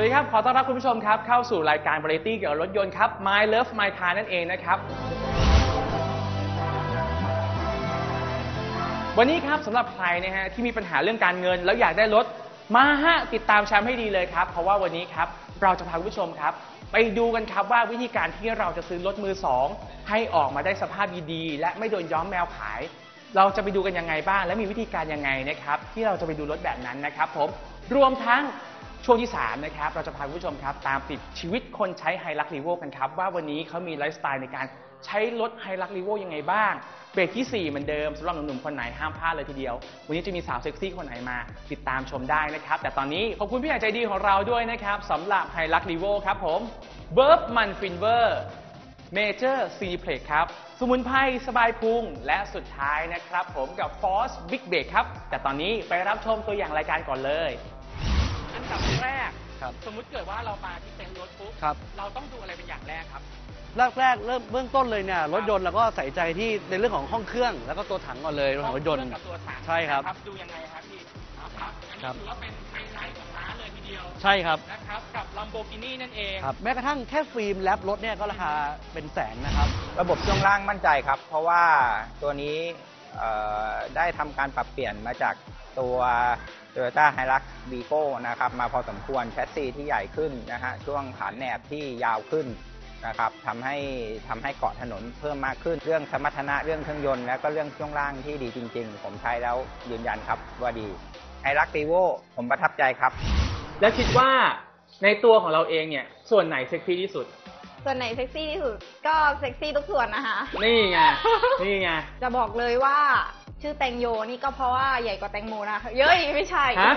วัสดีครับ ขอต้อนรับคุณผู้ชมครับ เข้าสู่รายการบริตี้เกี่ยวกับรถยนต์ครับ My Love My Car นั่นเองนะครับ วันนี้ครับสำหรับใครนะฮะที่มีปัญหาเรื่องการเงิน แล้วอยากได้รถมาฮะติดตามแชมป์ให้ดีเลยครับ เพราะว่าวันนี้ครับ เราจะพาคุณผู้ชมครับ ไปดูกันครับว่าวิธีการที่เราจะซื้อรถมือสองให้ออกมาได้สภาพดีๆและไม่โดนย้อมแมวขาย เราจะไปดูกันยังไงบ้าง และมีวิธีการยังไงนะครับที่เราจะไปดูรถแบบนั้นนะครับผมรวมทั้ง ช่วงที่ 3 นะครับ เราจะพาคุณผู้ชมครับ ตามติดชีวิตคนใช้ Hilux Revo กันครับ ว่าวันนี้เขามีไลฟ์สไตล์ในการใช้รถ Hilux Revo ยังไงบ้าง เบรกที่ 4 เหมือนเดิมสำหรับหนุ่มๆ คนไหนห้ามพลาดเลยทีเดียว วันนี้จะมีสาวเซ็กซี่คนไหนมาติดตามชมได้นะครับ แต่ตอนนี้ขอบคุณพี่ใหญ่ใจดีของเราด้วยนะครับสำหรับ Hilux Revo ครับผมเบิร์บมันฟินเวอร์ Major Cineplex ครับ สมุนไพรสบายพุง และสุดท้ายนะครับผมกับ Force Big b r a k ครับ แต่ตอนนี้ไปรับชมตัวอย่างรายการก่อนเลย ครับ สมมุติเกิดว่าเรามาที่เต็นท์รถปุ๊บครับ เราต้องดูอะไรเป็นอย่างแรกครับ แรกแรกๆเริ่มเบื้องต้นเลยเนี่ยรถยนต์เราก็ใส่ใจที่ในเรื่องของห้องเครื่อง แล้วก็ตัวถังก่อนเลยของรถยนต์เคองกับตัวถังใช่ครับนะดูยังไงครับพี่ครับอันครันี้บถือว่าเป็นไฮไลท์ของร้านเลยทีเดียวใช่ครับนะครับกับ Lamborghini นั่นเองครับ แม้กระทั่งแค่ฟิล์มแลบรถเนี่ยก็ราคาเป็นแสนนะครับ ระบบช่วงล่างมั่นใจครับ เพราะว่าตัวนี้เอ่อได้ทำการปรับเปลี่ยนมาจากตัว Toyota Hilux Vigo นะครับมาพอสมควรแชสซีที่ใหญ่ขึ้นนะฮะช่วงฐานแหนบที่ยาวขึ้นนะครับทำให้ทำให้เกาะถนนเพิ่มมากขึ้น เรื่องสมรรถนะเรื่องเครื่องยนต์ แล้วก็เรื่องช่วงล่างที่ดีจริง ๆ ผมใช้แล้วยืนยันครับว่าดี Hilux Vivo ผมประทับใจครับ แล้วคิดว่าในตัวของเราเองเนี่ย ส่วนไหนเซ็กซี่ที่สุด ส่วนไหนเซ็กซี่ที่สุดก็เซ็กซี่ทุกส่วนนะคะ นี่ไง นี่ไง จะบอกเลยว่า ชื่อแตงโยนี่ก็เพราะว่าใหญ่กว่าแตงโมนะคะเย้ยไม่ใช่ ฮะ